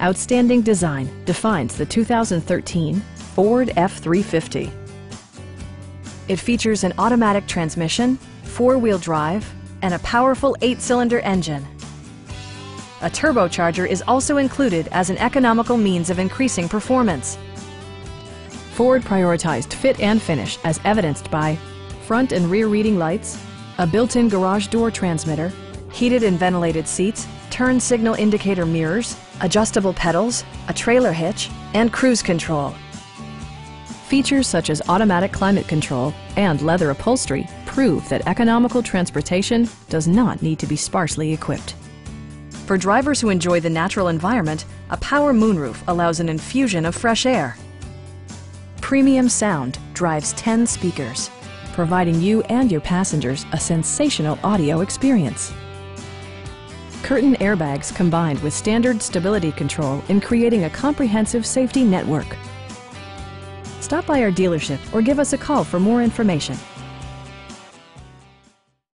Outstanding design defines the 2013 Ford F-350. It features an automatic transmission, four-wheel drive, and a powerful eight-cylinder engine. A turbocharger is also included as an economical means of increasing performance. Ford prioritized fit and finish as evidenced by front and rear reading lights, a built-in garage door transmitter, heated and ventilated seats, turn signal indicator mirrors, adjustable pedals, a trailer hitch, and cruise control. Features such as automatic climate control and leather upholstery prove that economical transportation does not need to be sparsely equipped. For drivers who enjoy the natural environment, a power moonroof allows an infusion of fresh air. Premium sound drives 10 speakers, providing you and your passengers a sensational audio experience. Curtain airbags combined with standard stability control in creating a comprehensive safety network. Stop by our dealership or give us a call for more information.